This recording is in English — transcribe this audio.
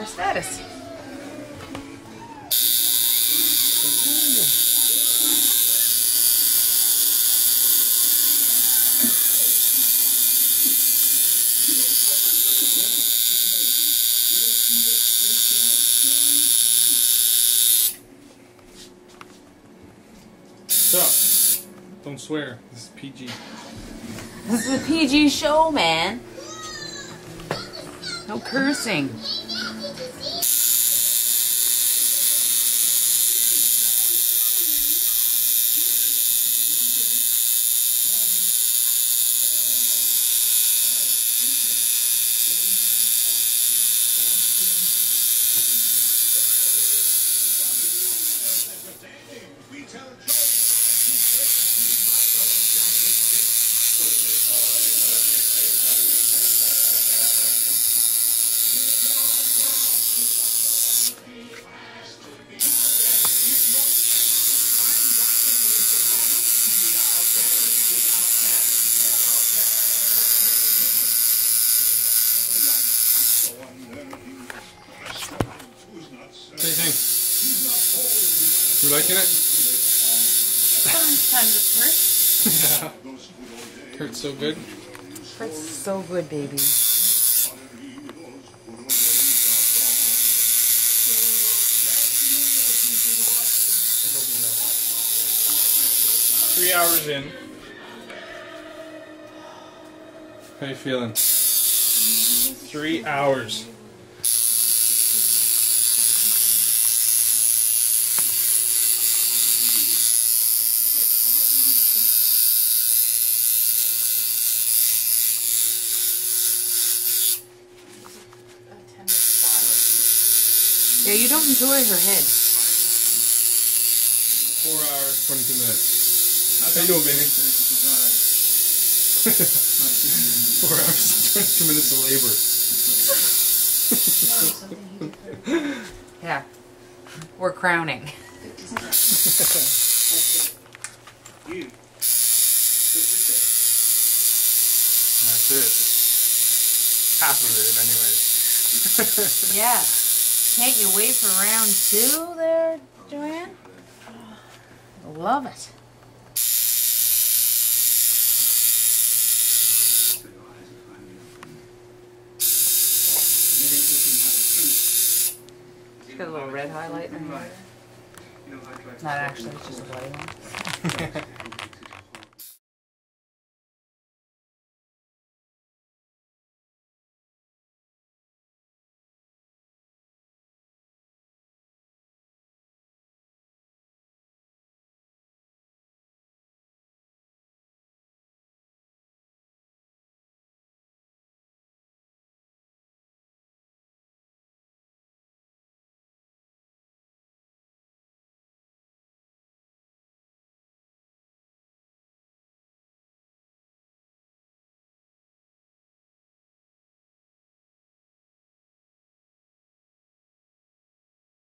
our status. So, don't swear. This is PG. This is a PG show, man. No cursing. You liking it? Sometimes it hurts. yeah. Hurts so good. Hurts so good, baby. Three hours in. How you feeling? Three hours. Yeah, you don't enjoy her head. Four hours, 22 minutes. How you doing, baby? Four hours, 22 minutes of labor. Yeah. We're crowning. You. That's it. Half of it, anyways. Yeah. Can't you wait for round two there, Jo-Anne? Love it. She's got a little red highlight in her hair. Not actually, it's just a white one.